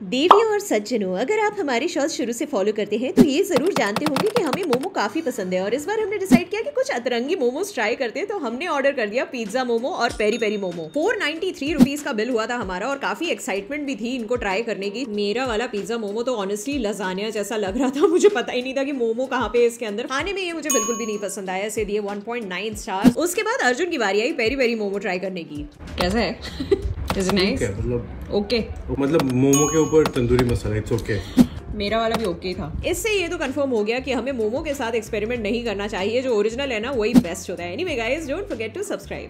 देवी और सज्जनों अगर आप हमारे शॉर्ट शुरू से फॉलो करते हैं तो ये ज़रूर जानते होंगे कि हमें मोमो काफ़ी पसंद है। और इस बार हमने डिसाइड किया कि कुछ अतरंगी मोमोज ट्राई करते हैं तो हमने ऑर्डर कर दिया पिज्जा मोमो और peri peri momo. Four ninety three rupees का बिल हुआ था हमारा और काफ़ी एक्साइटमेंट भी थी इनको ट्राई करने की। मेरा वाला पिज्जा मोमो तो ऑनेस्टली लजानिया जैसा लग रहा था, मुझे पता ही नहीं था कि मोमो कहाँ पे इसके अंदर। खाने में ये मुझे बिल्कुल भी नहीं पसंद आया इसे दिए वन स्टार उसके बाद अर्जुन की बारी आई पेरी पेरी मोमो ट्राई करने की। कैसा है? इज़ नाइस मतलब ओके मतलब मोमो के ऊपर तंदूरी मसाला इट्स ओके मेरा वाला भी ओके था। इससे ये तो कंफर्म हो गया कि हमें मोमो के साथ एक्सपेरिमेंट नहीं करना चाहिए। जो ओरिजिनल है ना वही बेस्ट होता है। Anyway guys don't forget to subscribe